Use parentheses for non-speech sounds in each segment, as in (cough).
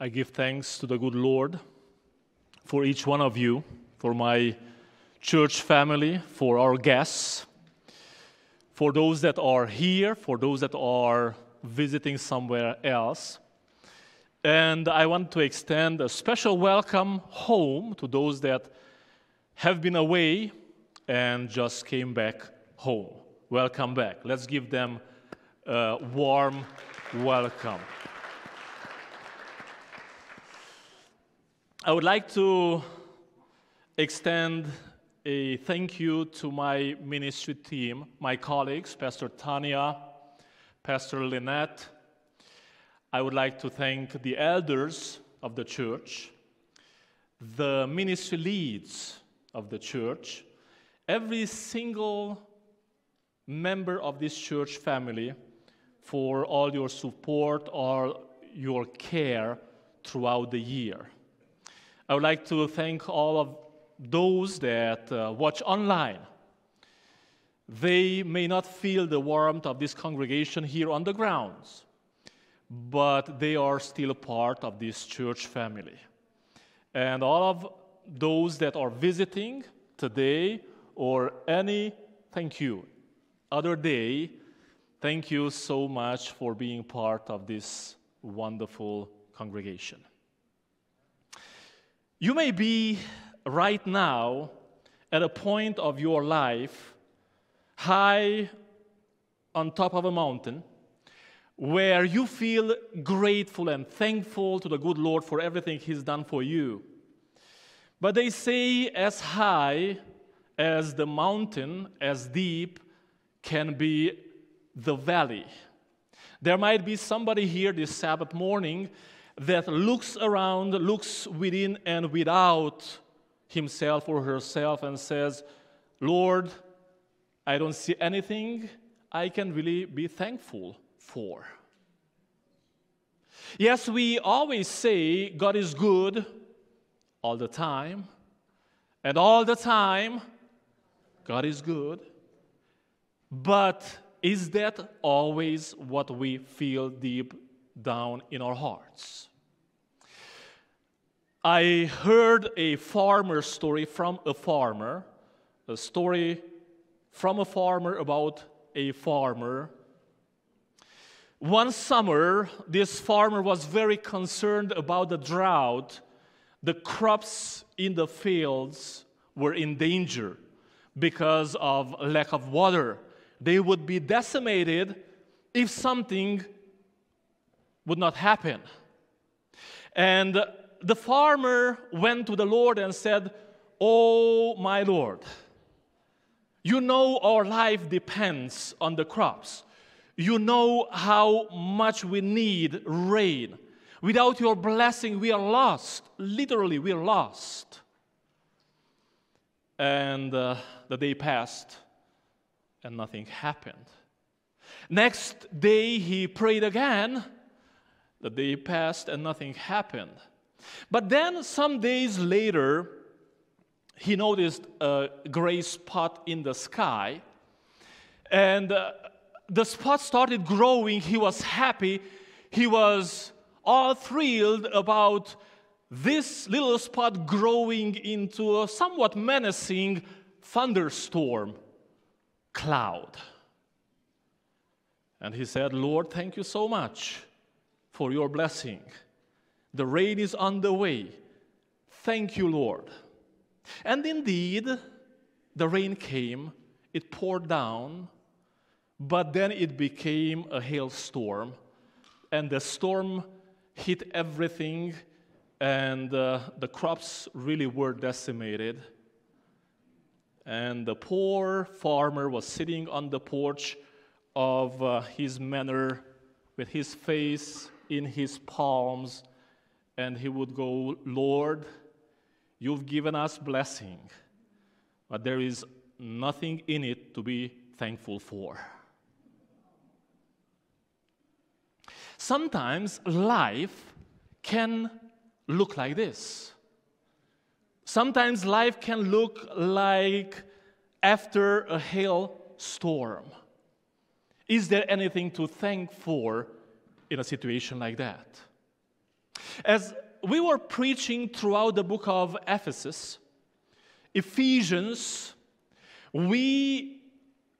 I give thanks to the good Lord for each one of you, for my church family, for our guests, for those that are here, for those that are visiting somewhere else. And I want to extend a special welcome home to those that have been away and just came back home. Welcome back. Let's give them a warm welcome. I would like to extend a thank you to my ministry team, my colleagues, Pastor Tanya, Pastor Lynette. I would like to thank the elders of the church, the ministry leads of the church, every single member of this church family for all your support or your care throughout the year. I would like to thank all of those that uh, watch online. They may not feel the warmth of this congregation here on the grounds, but they are still a part of this church family. And all of those that are visiting today or any, thank you, other day, thank you so much for being part of this wonderful congregation. You may be right now at a point of your life high on top of a mountain where you feel grateful and thankful to the good Lord for everything He's done for you. But they say, as high as the mountain, as deep can be the valley. There might be somebody here this Sabbath morning that looks around, looks within and without himself or herself and says, Lord, I don't see anything I can really be thankful for. Yes, we always say God is good all the time, and all the time, God is good. But is that always what we feel deep down in our hearts? I heard a farmer story from a farmer, a story from a farmer about a farmer. One summer, this farmer was very concerned about the drought. The crops in the fields were in danger because of lack of water. They would be decimated if something would not happen. And the farmer went to the Lord and said, Oh, my Lord, you know our life depends on the crops. You know how much we need rain. Without your blessing, we are lost. Literally, we are lost. And uh, the day passed, and nothing happened. Next day, he prayed again. The day passed, and nothing happened. But then, some days later, he noticed a gray spot in the sky, and uh, the spot started growing. He was happy. He was all thrilled about this little spot growing into a somewhat menacing thunderstorm cloud. And he said, Lord, thank you so much for your blessing. The rain is on the way. Thank you, Lord. And indeed, the rain came, it poured down, but then it became a hailstorm, and the storm hit everything, and uh, the crops really were decimated. And the poor farmer was sitting on the porch of uh, his manor with his face in his palms and he would go, Lord, you've given us blessing, but there is nothing in it to be thankful for. Sometimes life can look like this. Sometimes life can look like after a hailstorm. Is there anything to thank for in a situation like that? As we were preaching throughout the book of Ephesus, Ephesians, we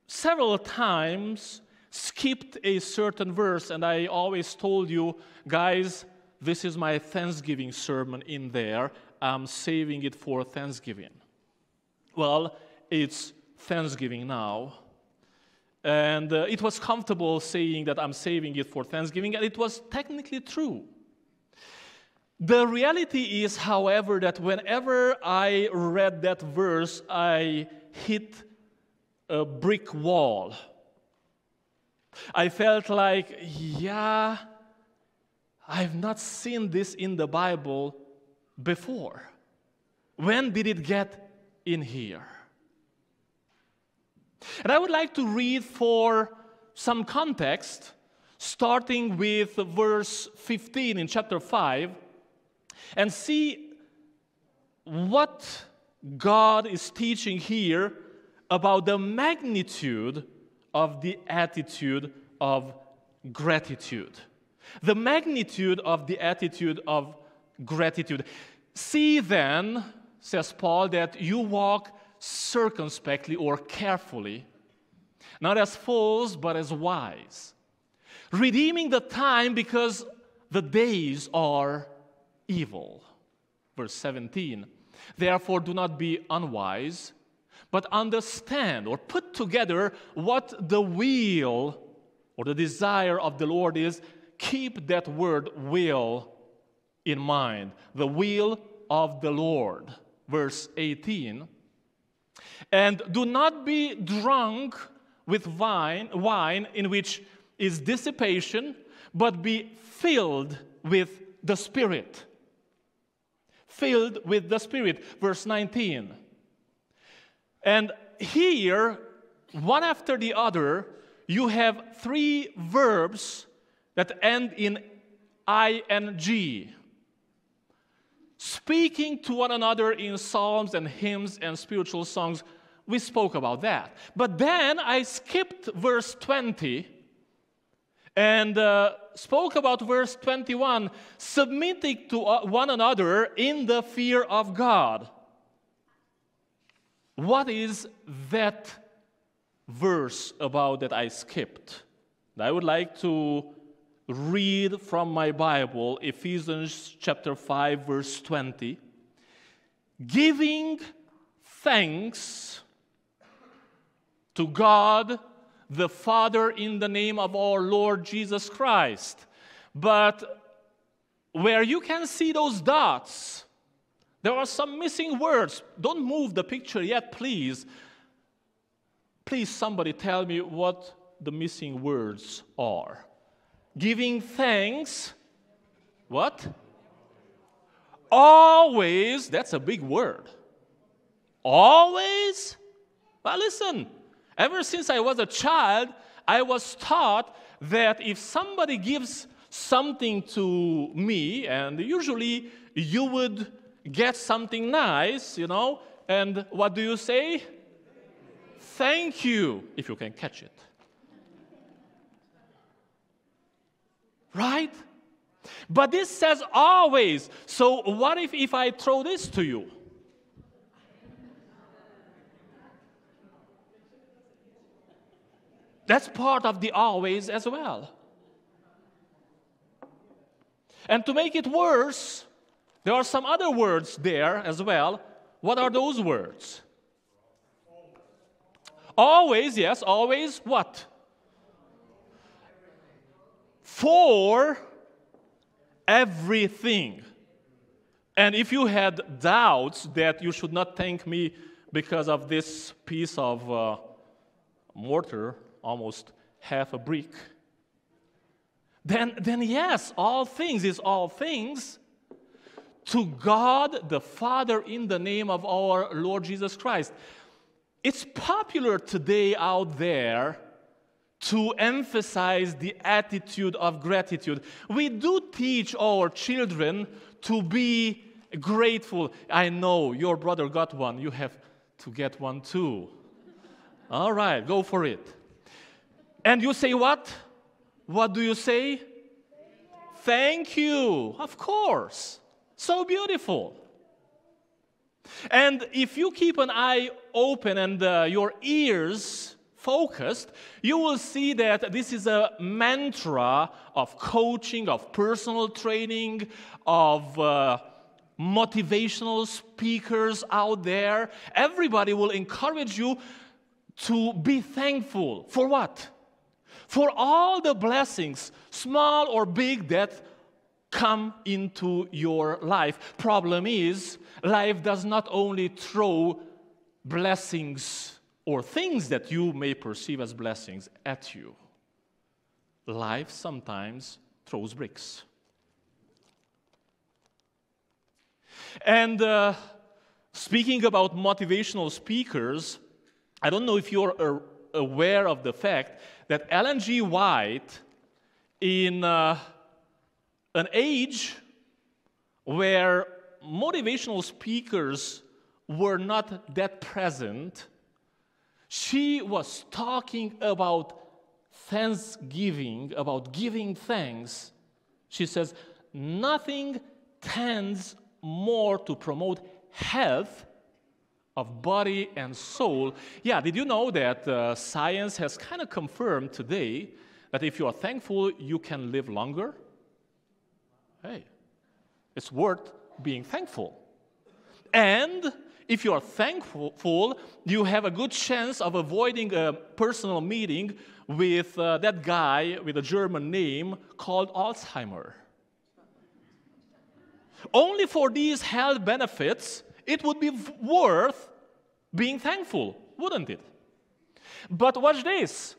several times skipped a certain verse, and I always told you, guys, this is my Thanksgiving sermon in there. I'm saving it for Thanksgiving. Well, it's Thanksgiving now. And uh, it was comfortable saying that I'm saving it for Thanksgiving, and it was technically true. The reality is, however, that whenever I read that verse, I hit a brick wall. I felt like, yeah, I've not seen this in the Bible before. When did it get in here? And I would like to read for some context, starting with verse 15 in chapter 5, and see what God is teaching here about the magnitude of the attitude of gratitude. The magnitude of the attitude of gratitude. See then, says Paul, that you walk circumspectly or carefully, not as fools, but as wise, redeeming the time because the days are evil. Verse 17. Therefore, do not be unwise, but understand or put together what the will or the desire of the Lord is. Keep that word will in mind. The will of the Lord. Verse 18. And do not be drunk with wine, wine in which is dissipation, but be filled with the Spirit. Filled with the Spirit. Verse 19. And here, one after the other, you have three verbs that end in ing speaking to one another in psalms and hymns and spiritual songs. We spoke about that. But then I skipped verse 20 and uh, spoke about verse 21 submitting to uh, one another in the fear of God. What is that verse about that I skipped? I would like to read from my Bible, Ephesians chapter 5, verse 20. Giving thanks to God the Father in the name of our Lord Jesus Christ. But where you can see those dots, there are some missing words. Don't move the picture yet, please. Please, somebody tell me what the missing words are giving thanks. What? Always, that's a big word. Always? Well, listen, ever since I was a child, I was taught that if somebody gives something to me, and usually you would get something nice, you know, and what do you say? Thank you, if you can catch it. Right? But this says always. So what if if I throw this to you? That's part of the always as well. And to make it worse, there are some other words there as well. What are those words? Always, yes, always what? for everything. And if you had doubts that you should not thank me because of this piece of uh, mortar, almost half a brick, then, then yes, all things is all things to God the Father in the name of our Lord Jesus Christ. It's popular today out there to emphasize the attitude of gratitude. We do teach our children to be grateful. I know your brother got one, you have to get one too. All right, go for it. And you say what? What do you say? thank you. Of course. So beautiful. And if you keep an eye open and uh, your ears focused, you will see that this is a mantra of coaching, of personal training, of uh, motivational speakers out there. Everybody will encourage you to be thankful. For what? For all the blessings, small or big, that come into your life. Problem is, life does not only throw blessings or things that you may perceive as blessings at you, life sometimes throws bricks. And uh, speaking about motivational speakers, I don't know if you're aware of the fact that Ellen G. White, in uh, an age where motivational speakers were not that present, she was talking about thanksgiving, about giving thanks. She says, nothing tends more to promote health of body and soul. Yeah, did you know that uh, science has kind of confirmed today that if you are thankful, you can live longer? Hey, it's worth being thankful. And if you are thankful, you have a good chance of avoiding a personal meeting with uh, that guy with a German name called Alzheimer. Only for these health benefits, it would be worth being thankful, wouldn't it? But watch this.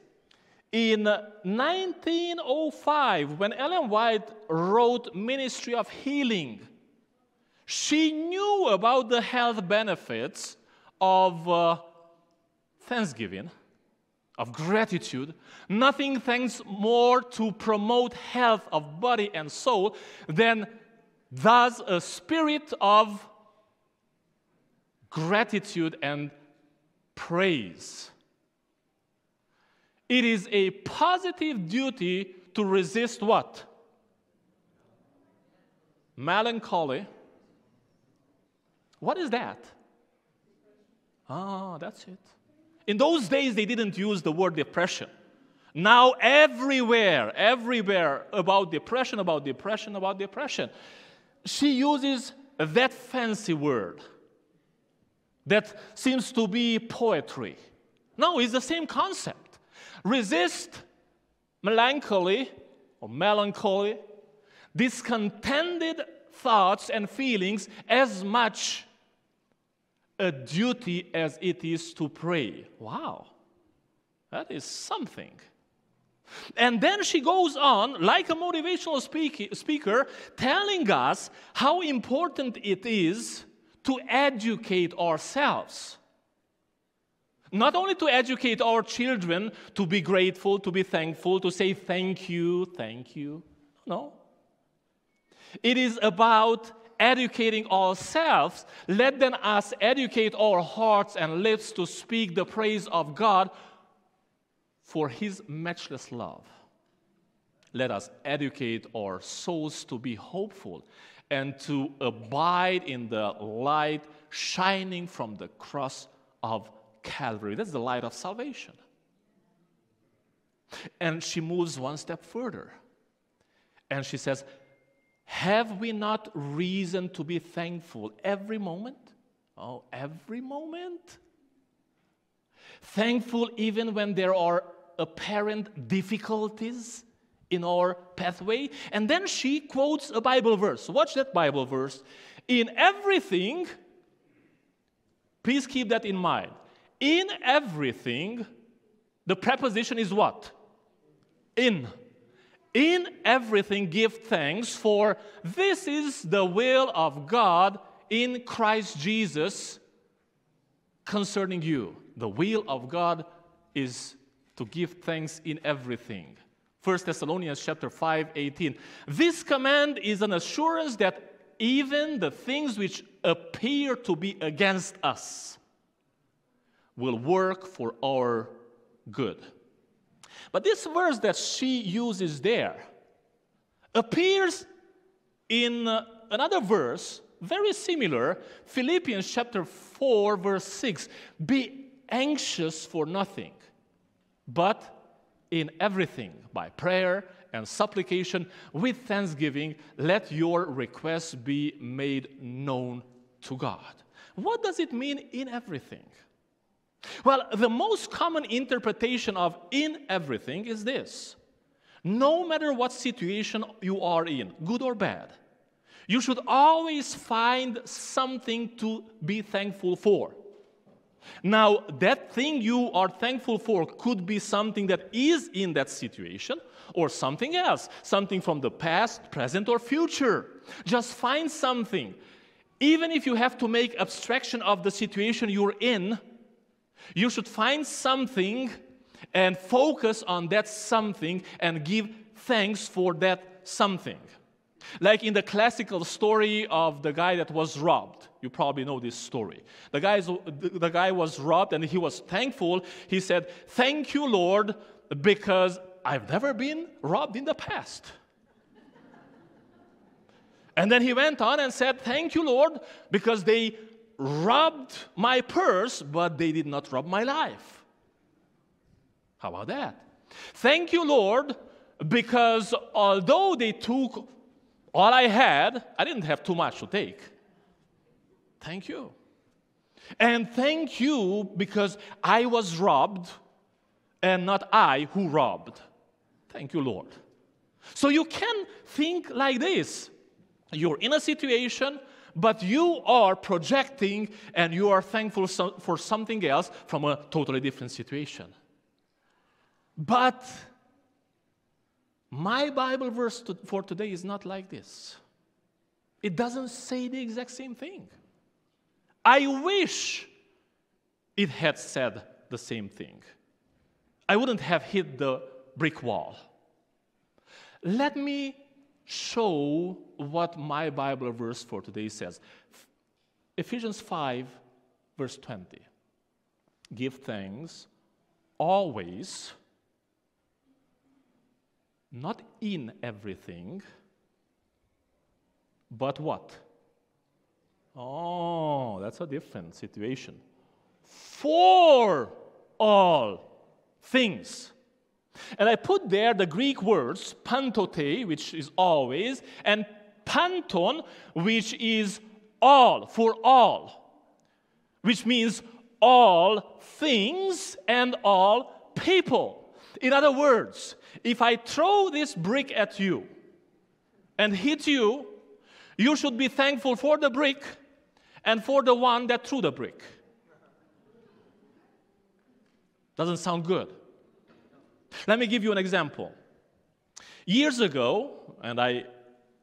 In 1905, when Ellen White wrote Ministry of Healing, she knew about the health benefits of uh, thanksgiving, of gratitude. Nothing thanks more to promote health of body and soul than does a spirit of gratitude and praise. It is a positive duty to resist what? Melancholy. What is that? Ah, that's it. In those days, they didn't use the word depression. Now, everywhere, everywhere about depression, about depression, about depression, she uses that fancy word that seems to be poetry. No, it's the same concept. Resist melancholy or melancholy, discontented thoughts and feelings as much a duty as it is to pray. Wow, that is something. And then she goes on, like a motivational speak- speaker, telling us how important it is to educate ourselves. Not only to educate our children to be grateful, to be thankful, to say thank you, thank you. No. It is about educating ourselves. Let then us educate our hearts and lips to speak the praise of God for His matchless love. Let us educate our souls to be hopeful and to abide in the light shining from the cross of Calvary. That's the light of salvation. And she moves one step further. And she says, Have we not reason to be thankful every moment? Oh, every moment? Thankful even when there are apparent difficulties? In our pathway. And then she quotes a Bible verse. Watch that Bible verse. In everything, please keep that in mind. In everything, the preposition is what? In. In everything, give thanks, for this is the will of God in Christ Jesus concerning you. The will of God is to give thanks in everything. 1 Thessalonians chapter 5, 18. This command is an assurance that even the things which appear to be against us will work for our good. But this verse that she uses there, appears in uh, another verse, very similar, Philippians chapter 4, verse 6. Be anxious for nothing, but in everything, by prayer and supplication, with thanksgiving, let your requests be made known to God. What does it mean in everything? Well, the most common interpretation of in everything is this no matter what situation you are in, good or bad, you should always find something to be thankful for. Now, that thing you are thankful for could be something that is in that situation or something else, something from the past, present, or future. Just find something. Even if you have to make abstraction of the situation you're in, you should find something and focus on that something and give thanks for that something. Like in the classical story of the guy that was robbed. You probably know this story. The, guy, the guy was robbed and he was thankful. He said, Thank you, Lord, because I've never been robbed in the past. and then he went on and said, Thank you, Lord, because they robbed my purse, but they did not rob my life. How about that? Thank you, Lord, because although they took all I had, I didn't have too much to take. Thank you. And thank you because I was robbed and not I who robbed. Thank you, Lord. So you can think like this you're in a situation but you are projecting and you are thankful for something else from a totally different situation. But my Bible verse for today is not like this. It doesn't say the exact same thing. I wish it had said the same thing. I wouldn't have hit the brick wall. Let me show what my Bible verse for today says. Ephesians 5, verse 20. Give thanks always, not in everything, but what? Oh, that's a different situation. For all things. And I put there the Greek words pantote, which is always, and panton, which is all, for all, which means all things and all people. In other words, if I throw this brick at you and hit you, you should be thankful for the brick and for the one that threw the brick. Doesn't sound good. Let me give you an example. Years ago, and I,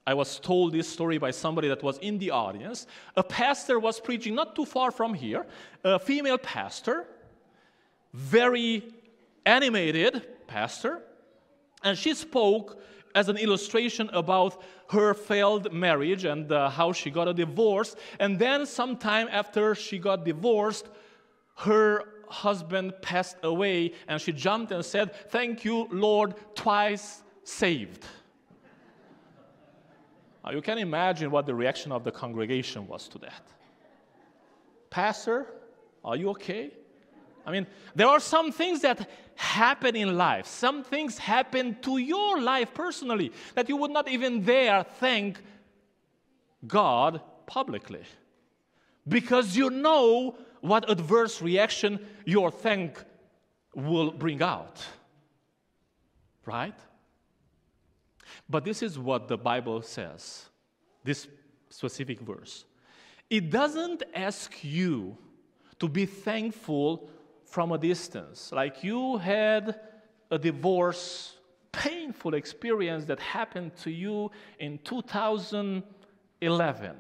I was told this story by somebody that was in the audience, a pastor was preaching not too far from here, a female pastor, very animated pastor, and she spoke as an illustration about her failed marriage and uh, how she got a divorce. And then, sometime after she got divorced, her husband passed away, and she jumped and said, Thank you, Lord, twice saved. now, you can imagine what the reaction of the congregation was to that. Pastor, are you okay? I mean, there are some things that happen in life. Some things happen to your life personally that you would not even dare thank God publicly. Because you know what adverse reaction your thank will bring out. Right? But this is what the Bible says, this specific verse. It doesn't ask you to be thankful from a distance. Like you had a divorce, painful experience that happened to you in 2011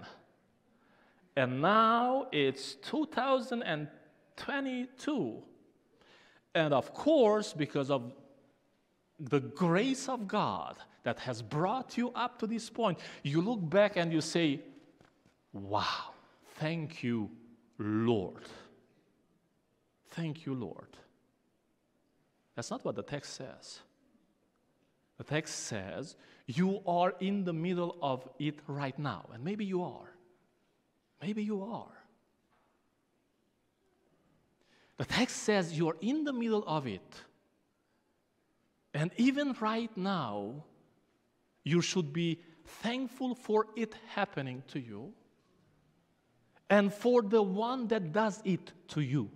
and now it's 2022. And of course, because of the grace of God that has brought you up to this point, you look back and you say, Wow, thank you, Lord. Thank you, Lord. That's not what the text says. The text says, You are in the middle of it right now. And maybe you are. Maybe you are. The text says you're in the middle of it. And even right now, you should be thankful for it happening to you and for the one that does it to you.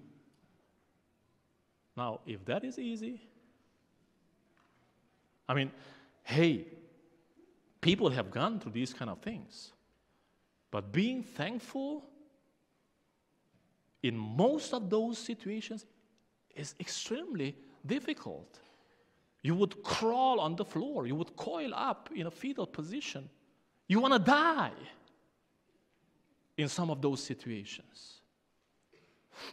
Now, if that is easy, I mean, hey, people have gone through these kind of things. But being thankful in most of those situations is extremely difficult. You would crawl on the floor, you would coil up in a fetal position. You want to die in some of those situations.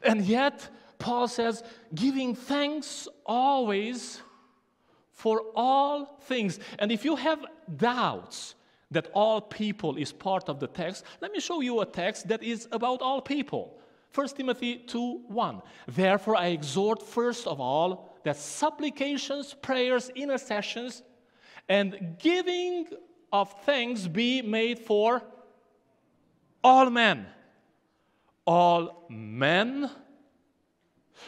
And yet, Paul says, giving thanks always for all things. And if you have doubts that all people is part of the text, let me show you a text that is about all people. 1 Timothy 2 1. Therefore, I exhort first of all that supplications, prayers, intercessions, and giving of thanks be made for all men. All men?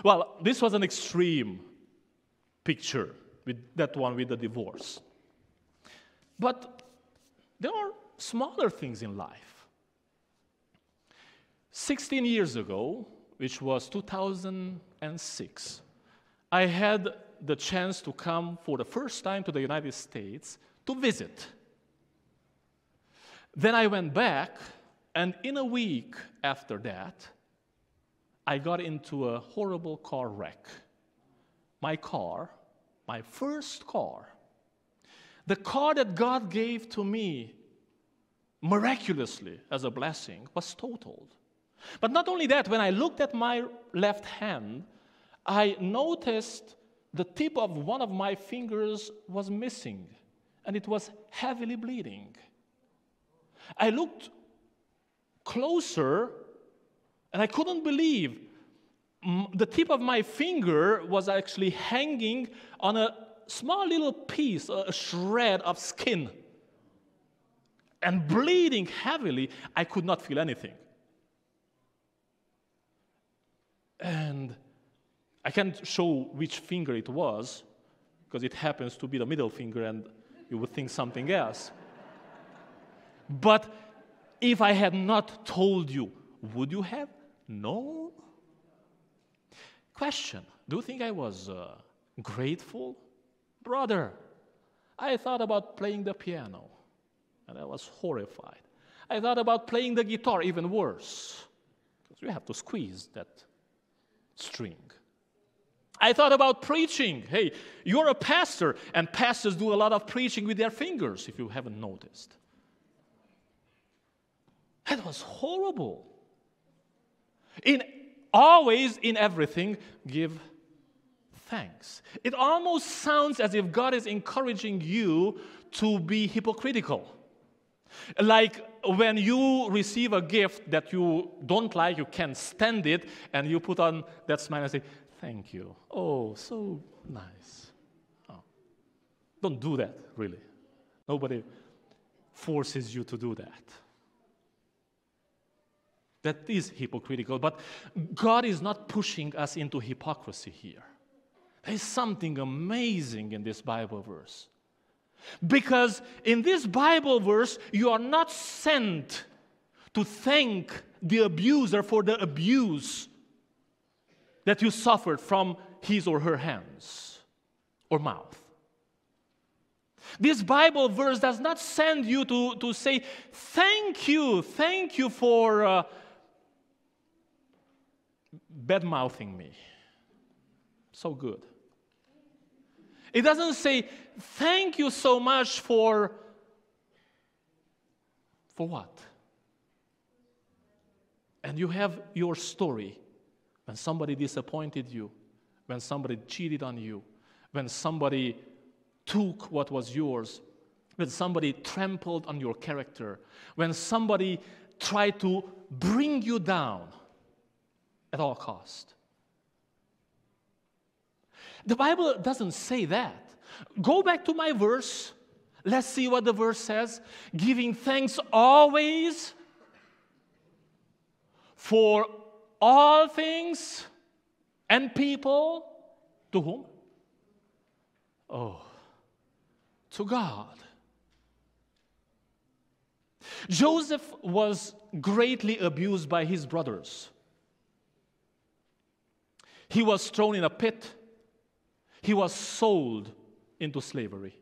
Well, this was an extreme picture with that one with the divorce. But there are smaller things in life. 16 years ago, which was 2006, I had the chance to come for the first time to the United States to visit. Then I went back, and in a week after that, I got into a horrible car wreck. My car my first car, the car that God gave to me miraculously as a blessing, was totaled. But not only that, when I looked at my left hand, I noticed the tip of one of my fingers was missing and it was heavily bleeding. I looked closer and I couldn't believe the tip of my finger was actually hanging on a small little piece, a shred of skin. And bleeding heavily, I could not feel anything. And I can't show which finger it was, because it happens to be the middle finger, and you would think something else. but if I had not told you, would you have known? Question Do you think I was uh, grateful? Brother, I thought about playing the piano, and I was horrified. I thought about playing the guitar, even worse, because you have to squeeze that string. I thought about preaching. Hey, you're a pastor, and pastors do a lot of preaching with their fingers, if you haven't noticed. That was horrible. In always in everything give thanks. It almost sounds as if God is encouraging you to be hypocritical. Like when you receive a gift that you don't like, you can't stand it, and you put on that smile and say, Thank you. Oh, so nice. Oh. Don't do that, really. Nobody forces you to do that. That is hypocritical, but God is not pushing us into hypocrisy here. There is something amazing in this Bible verse. Because in this Bible verse, you are not sent to thank the abuser for the abuse that you suffered from his or her hands or mouth. This Bible verse does not send you to, to say, Thank you, thank you for. Uh, bad mouthing me. So good. It doesn't say, thank you so much for. For what? And you have your story when somebody disappointed you, when somebody cheated on you, when somebody took what was yours, when somebody trampled on your character, when somebody tried to bring you down at all cost. The Bible doesn't say that. Go back to my verse. Let's see what the verse says. Giving thanks always for all things and people. To whom? Oh, to God. Joseph was greatly abused by his brothers. He was thrown in a pit. He was sold into slavery.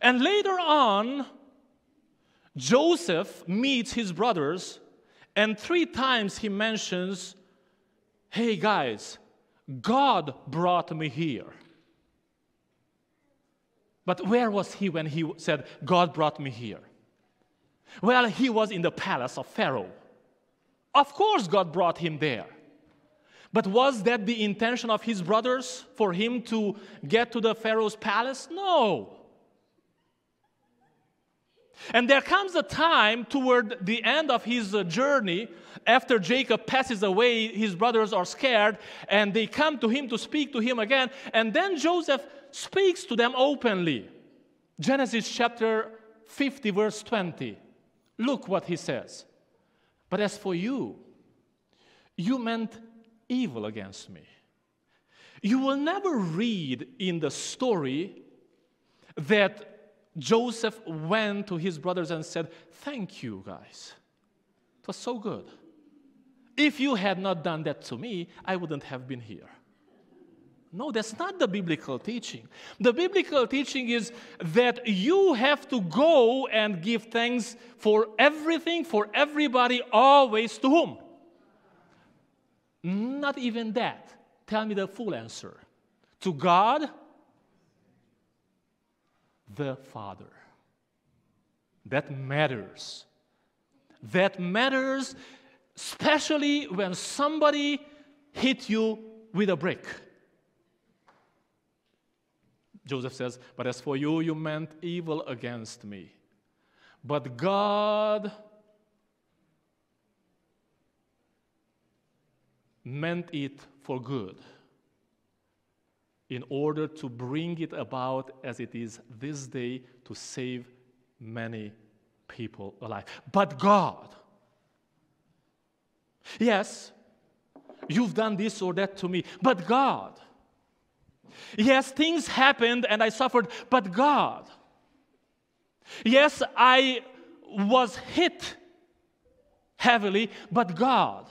And later on, Joseph meets his brothers, and three times he mentions, Hey guys, God brought me here. But where was he when he said, God brought me here? Well, he was in the palace of Pharaoh. Of course, God brought him there. But was that the intention of his brothers for him to get to the Pharaoh's palace? No. And there comes a time toward the end of his uh, journey, after Jacob passes away, his brothers are scared and they come to him to speak to him again. And then Joseph speaks to them openly. Genesis chapter 50, verse 20. Look what he says. But as for you, you meant evil against me. You will never read in the story that Joseph went to his brothers and said, Thank you, guys. It was so good. If you had not done that to me, I wouldn't have been here. No, that's not the biblical teaching. The biblical teaching is that you have to go and give thanks for everything, for everybody, always to whom? Not even that. Tell me the full answer. To God the Father. That matters. That matters, especially when somebody hit you with a brick. Joseph says, But as for you, you meant evil against me. But God meant it for good in order to bring it about as it is this day to save many people alive. But God, yes, you've done this or that to me, but God, yes, things happened and I suffered, but God, yes, I was hit heavily, but God.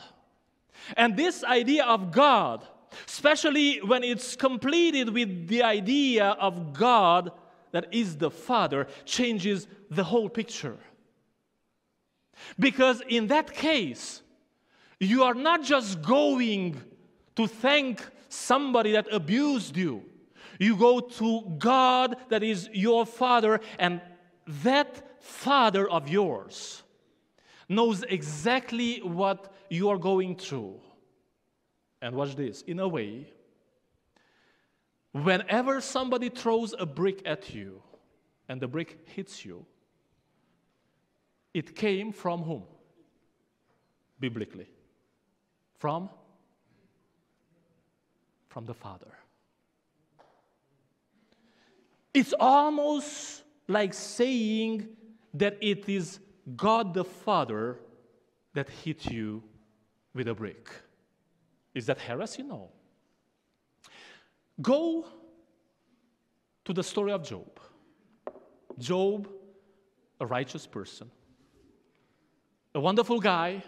And this idea of God especially when it's completed with the idea of God that is the Father, changes the whole picture. Because in that case, you are not just going to thank somebody that abused you. You go to God that is your Father, and that Father of yours knows exactly what you are going through. And watch this in a way, whenever somebody throws a brick at you and the brick hits you, it came from whom? Biblically. From? From the Father. It's almost like saying that it is God the Father that hit you with a brick. Is that heresy? No. Go to the story of Job. Job, a righteous person, a wonderful guy,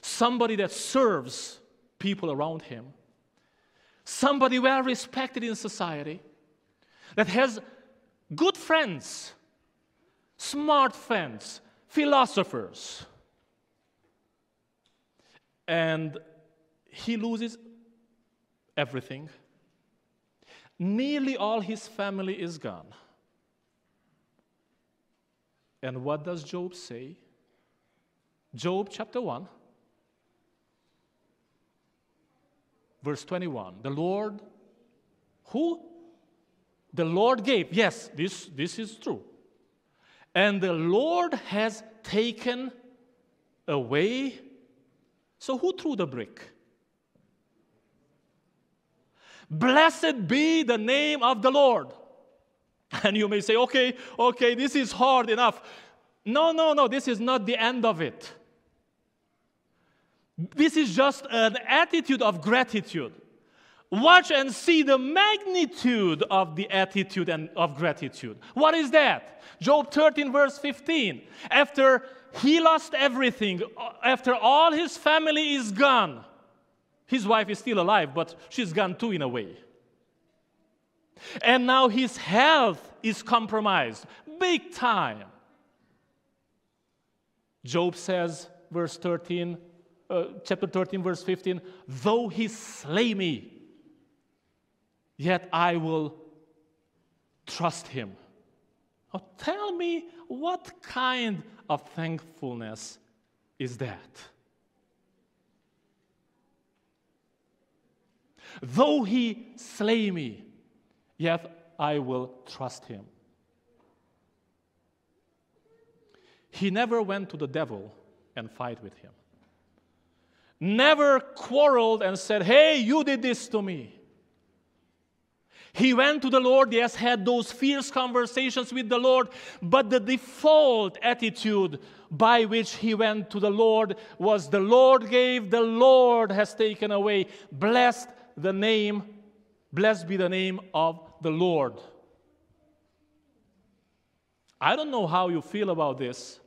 somebody that serves people around him, somebody well respected in society, that has good friends, smart friends, philosophers. And he loses everything. Nearly all his family is gone. And what does Job say? Job chapter 1, verse 21. The Lord, who? The Lord gave. Yes, this, this is true. And the Lord has taken away. So who threw the brick? Blessed be the name of the Lord. (laughs) And you may say, okay, okay, this is hard enough. No, no, no, this is not the end of it. This is just an attitude of gratitude. Watch and see the magnitude of the attitude and of gratitude. What is that? Job 13, verse 15. After he lost everything, after all his family is gone, his wife is still alive, but she's gone too, in a way. And now his health is compromised, big time. Job says, verse 13, uh, chapter 13, verse 15, though he slay me, yet I will trust him. Now tell me what kind of thankfulness is that? Though he slay me, yet I will trust him. He never went to the devil and fight with him. Never quarreled and said, Hey, you did this to me. He went to the Lord, yes, had those fierce conversations with the Lord, but the default attitude by which he went to the Lord was the Lord gave, the Lord has taken away. Blessed the name, blessed be the name of the Lord. I don't know how you feel about this,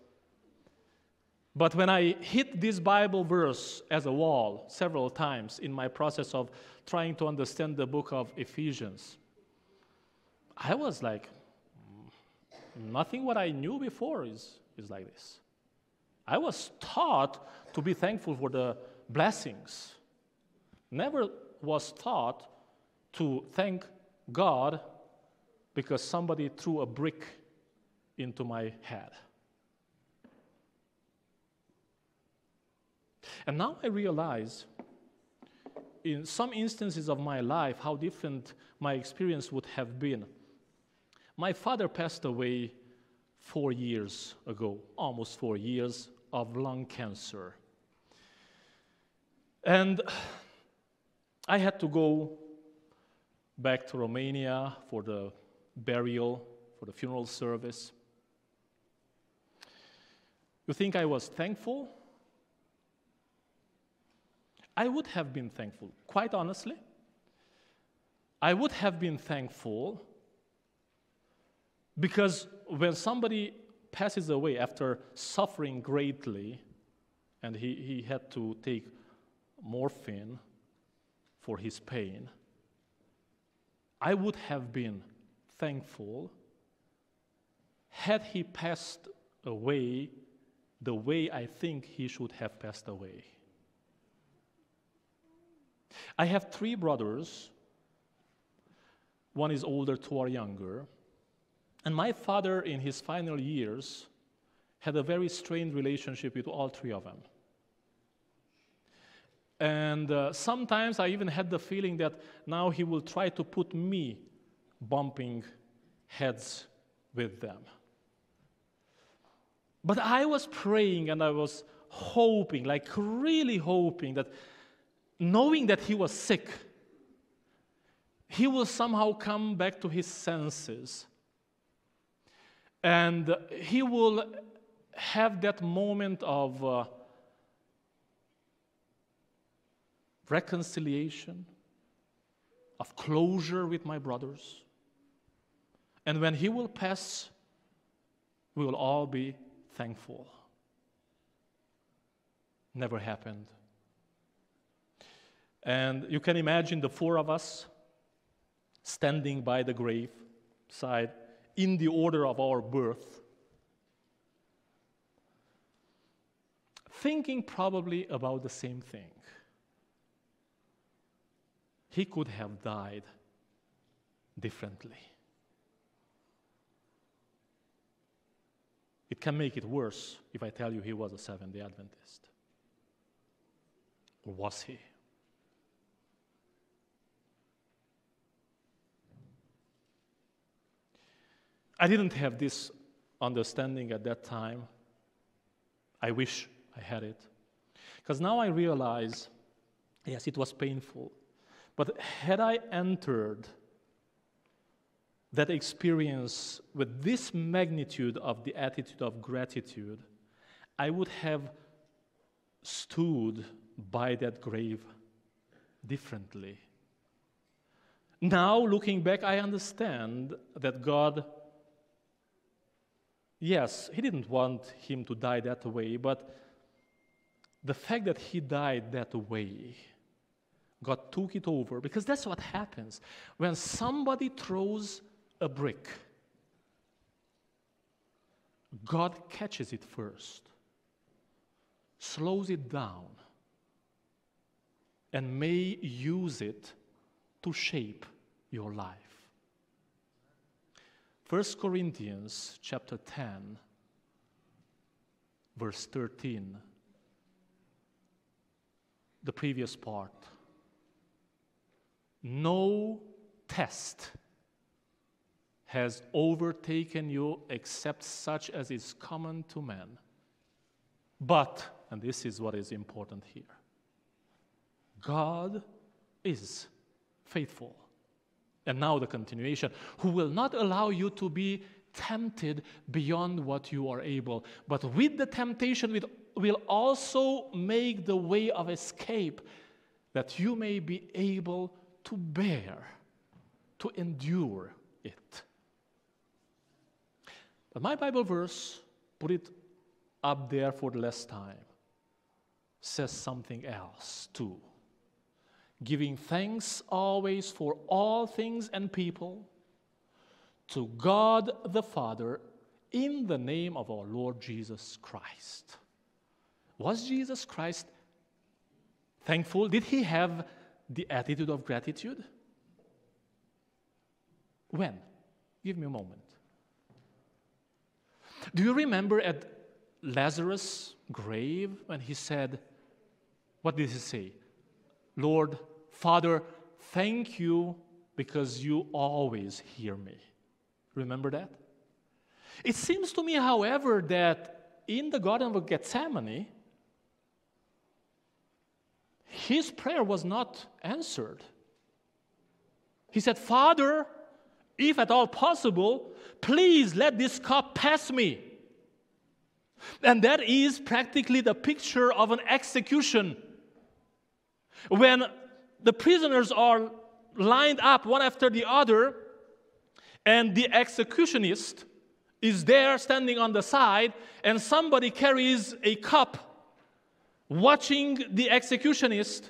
but when I hit this Bible verse as a wall several times in my process of trying to understand the book of Ephesians, I was like, nothing what I knew before is, is like this. I was taught to be thankful for the blessings. Never was taught to thank God because somebody threw a brick into my head. And now I realize, in some instances of my life, how different my experience would have been. My father passed away four years ago, almost four years, of lung cancer. And I had to go back to Romania for the burial, for the funeral service. You think I was thankful? I would have been thankful, quite honestly. I would have been thankful because when somebody passes away after suffering greatly, and he, he had to take morphine for his pain, I would have been thankful had he passed away the way I think he should have passed away. I have three brothers. One is older, two are younger. And my father, in his final years, had a very strained relationship with all three of them. And uh, sometimes I even had the feeling that now he will try to put me bumping heads with them. But I was praying and I was hoping, like really hoping, that knowing that he was sick, he will somehow come back to his senses. And he will have that moment of uh, reconciliation, of closure with my brothers. And when he will pass, we will all be thankful. Never happened. And you can imagine the four of us standing by the grave side in the order of our birth, thinking probably about the same thing. He could have died differently. It can make it worse if I tell you he was a Seventh day Adventist. Or was he? I didn't have this understanding at that time. I wish I had it. Because now I realize yes, it was painful. But had I entered that experience with this magnitude of the attitude of gratitude, I would have stood by that grave differently. Now, looking back, I understand that God, yes, He didn't want him to die that way, but the fact that he died that way, God took it over because that's what happens when somebody throws a brick. God catches it first, slows it down, and may use it to shape your life. 1 Corinthians chapter 10 verse 13 the previous part no test has overtaken you except such as is common to men. But, and this is what is important here God is faithful. And now the continuation, who will not allow you to be tempted beyond what you are able, but with the temptation will also make the way of escape that you may be able to bear, to endure it. But my Bible verse, put it up there for the last time, says something else too. Giving thanks always for all things and people to God the Father in the name of our Lord Jesus Christ. Was Jesus Christ thankful? Did he have the attitude of gratitude? When? Give me a moment. Do you remember at Lazarus' grave when he said, What did he say? Lord, Father, thank you because you always hear me. Remember that? It seems to me, however, that in the Garden of Gethsemane, his prayer was not answered. He said, Father, if at all possible, please let this cup pass me. And that is practically the picture of an execution. When the prisoners are lined up one after the other, and the executionist is there standing on the side, and somebody carries a cup watching the executionist,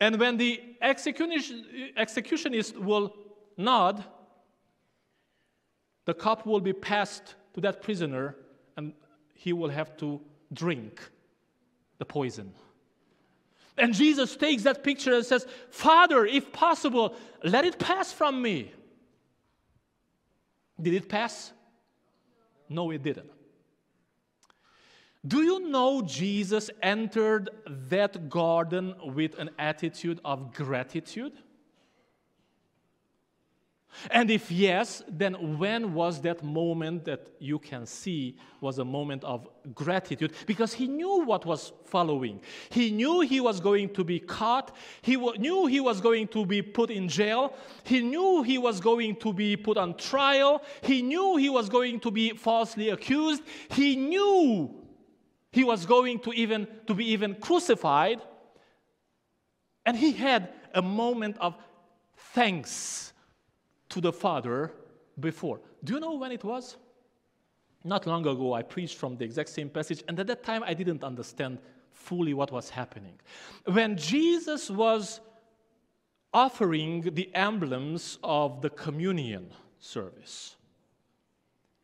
and when the executionist will nod, the cup will be passed to that prisoner, and he will have to drink the poison. And Jesus takes that picture and says, Father, if possible, let it pass from me. Did it pass? No, it didn't. Do you know Jesus entered that garden with an attitude of gratitude? And if yes, then when was that moment that you can see was a moment of gratitude? Because he knew what was following. He knew he was going to be caught. He knew he was going to be put in jail. He knew he was going to be put on trial. He knew he was going to be falsely accused. He knew he was going to even to be even crucified. And he had a moment of thanks to the Father before. Do you know when it was? Not long ago, I preached from the exact same passage, and at that time, I didn't understand fully what was happening. When Jesus was offering the emblems of the communion service,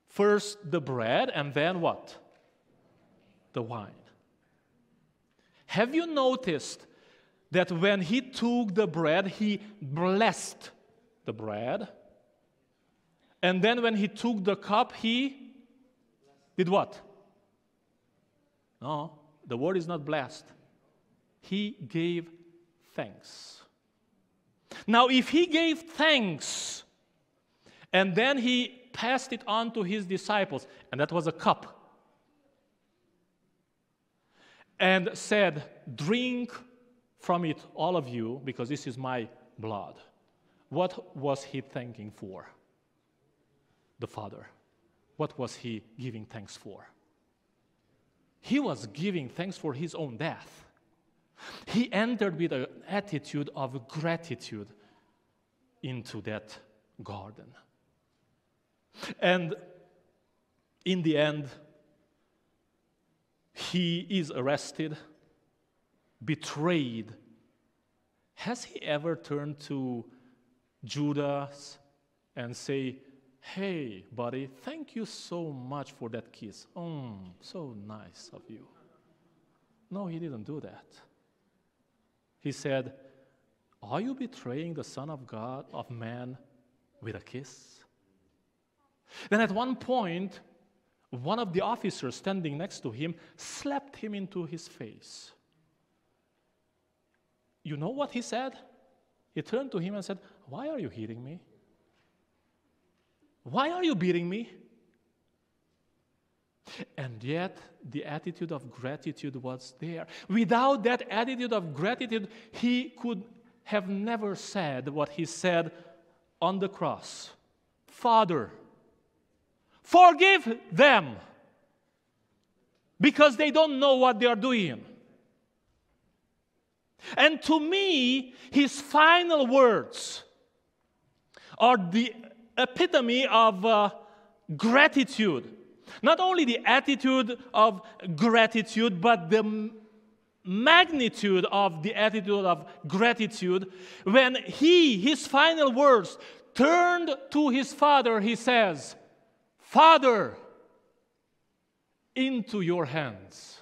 first the bread, and then what? the wine. Have you noticed that when he took the bread, he blessed the bread? And then when he took the cup, he did what? No, the word is not blessed. He gave thanks. Now, if he gave thanks and then he passed it on to his disciples, and that was a cup, and said, Drink from it, all of you, because this is my blood. What was he thanking for? The Father. What was he giving thanks for? He was giving thanks for his own death. He entered with an attitude of gratitude into that garden. And in the end, he is arrested, betrayed. Has he ever turned to Judas and say, Hey, buddy, thank you so much for that kiss. Oh, so nice of you. No, he didn't do that. He said, Are you betraying the Son of God, of man, with a kiss? Then at one point, one of the officers standing next to him slapped him into his face. You know what he said? He turned to him and said, Why are you hitting me? Why are you beating me? And yet, the attitude of gratitude was there. Without that attitude of gratitude, he could have never said what he said on the cross Father, forgive them because they don't know what they are doing. And to me, his final words are the epitome of uh, gratitude. Not only the attitude of gratitude, but the magnitude of the attitude of gratitude. When he, his final words, turned to his father, he says, Father, into your hands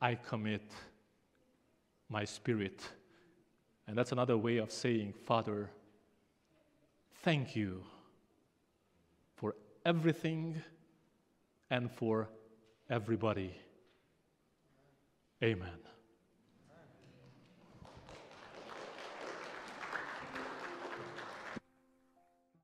I commit my spirit. And that's another way of saying, Father, thank you for everything and for everybody. Amen.